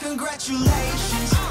congratulations.